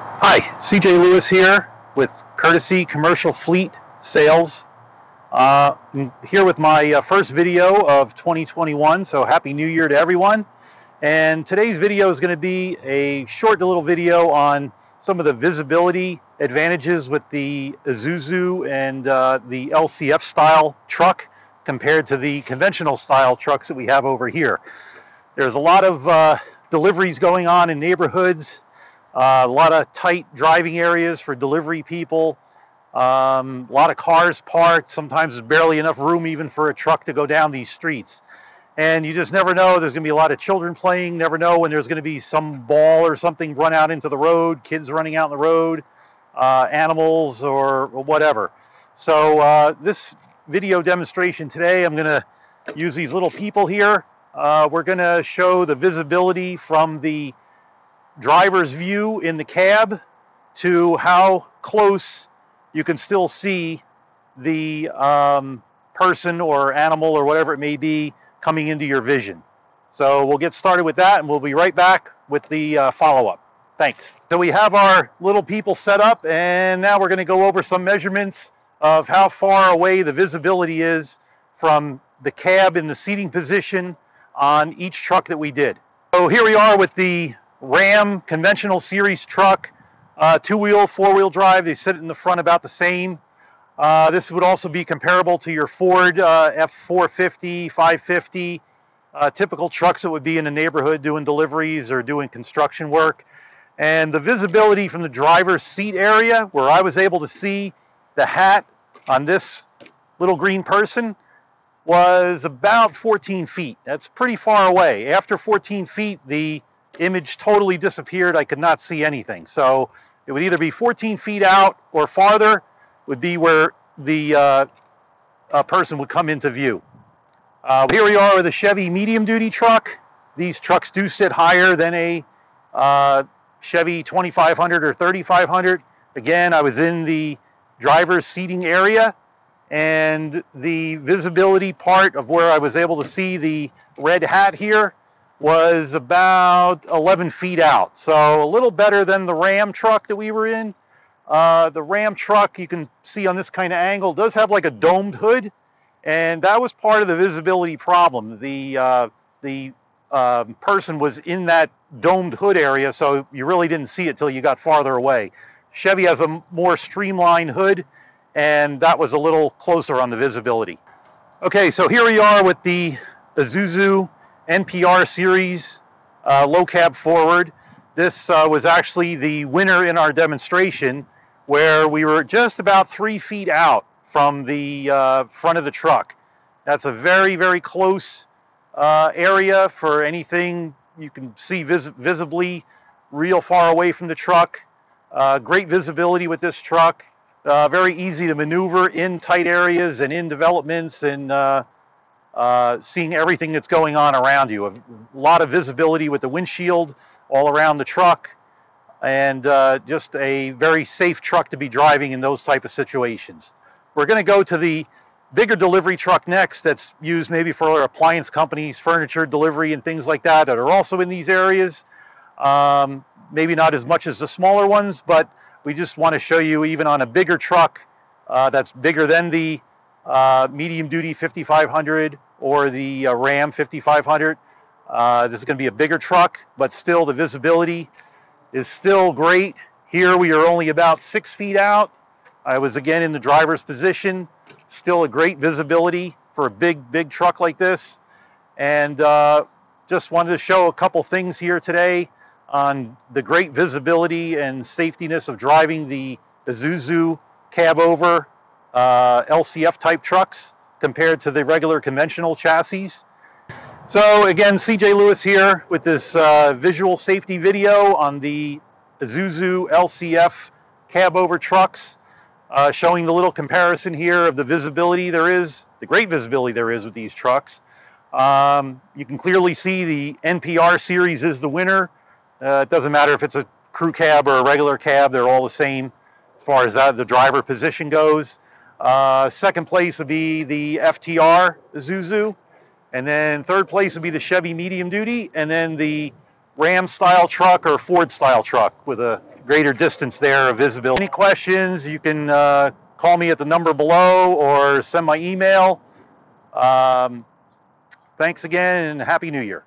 Hi, CJ Lewis here with Courtesy Commercial Fleet Sales. Uh, here with my uh, first video of 2021, so Happy New Year to everyone. And today's video is going to be a short little video on some of the visibility advantages with the Isuzu and uh, the LCF style truck compared to the conventional style trucks that we have over here. There's a lot of uh, deliveries going on in neighborhoods uh, a lot of tight driving areas for delivery people. Um, a lot of cars parked. Sometimes there's barely enough room even for a truck to go down these streets. And you just never know. There's going to be a lot of children playing. Never know when there's going to be some ball or something run out into the road, kids running out in the road, uh, animals or, whatever. So uh, this video demonstration today, I'm going to use these little people here. Uh, we're going to show the visibility from the driver's view in the cab to how close you can still see the um, person or animal or whatever it may be coming into your vision. So we'll get started with that and we'll be right back with the uh, follow-up. Thanks. So we have our little people set up and now we're going to go over some measurements of how far away the visibility is from the cab in the seating position on each truck that we did. So here we are with the Ram conventional series truck, uh, two-wheel, four-wheel drive. They sit in the front about the same. Uh, this would also be comparable to your Ford uh, F450, 550, uh, typical trucks that would be in the neighborhood doing deliveries or doing construction work. And the visibility from the driver's seat area, where I was able to see the hat on this little green person, was about 14 feet. That's pretty far away. After 14 feet, the image totally disappeared. I could not see anything. So it would either be 14 feet out or farther would be where the uh, person would come into view. Uh, here we are with a Chevy medium duty truck. These trucks do sit higher than a uh, Chevy 2500 or 3500. Again, I was in the driver's seating area and the visibility part of where I was able to see the red hat here was about 11 feet out. So a little better than the Ram truck that we were in. Uh, the Ram truck, you can see on this kind of angle, does have like a domed hood. And that was part of the visibility problem. The, uh, the uh, person was in that domed hood area, so you really didn't see it till you got farther away. Chevy has a more streamlined hood, and that was a little closer on the visibility. Okay, so here we are with the Isuzu NPR series uh, low cab forward. This uh, was actually the winner in our demonstration where we were just about three feet out from the uh, front of the truck. That's a very, very close uh, area for anything you can see vis visibly real far away from the truck. Uh, great visibility with this truck. Uh, very easy to maneuver in tight areas and in developments and uh, seeing everything that's going on around you. A lot of visibility with the windshield all around the truck and uh, just a very safe truck to be driving in those type of situations. We're going to go to the bigger delivery truck next that's used maybe for appliance companies, furniture delivery and things like that that are also in these areas. Um, maybe not as much as the smaller ones, but we just want to show you even on a bigger truck uh, that's bigger than the uh, medium duty 5500 or the uh, Ram 5500. Uh, this is going to be a bigger truck, but still the visibility is still great. Here we are only about six feet out. I was again in the driver's position. Still a great visibility for a big, big truck like this. And uh, just wanted to show a couple things here today on the great visibility and safetiness of driving the Isuzu cab over uh, LCF type trucks compared to the regular conventional chassis. So again, CJ Lewis here with this uh, visual safety video on the Isuzu LCF cab over trucks, uh, showing the little comparison here of the visibility there is, the great visibility there is with these trucks. Um, you can clearly see the NPR series is the winner. Uh, it doesn't matter if it's a crew cab or a regular cab, they're all the same as far as that, the driver position goes. Uh, second place would be the FTR Isuzu. And then third place would be the Chevy medium duty. And then the Ram style truck or Ford style truck with a greater distance there of visibility. Any questions, you can uh, call me at the number below or send my email. Um, thanks again and Happy New Year.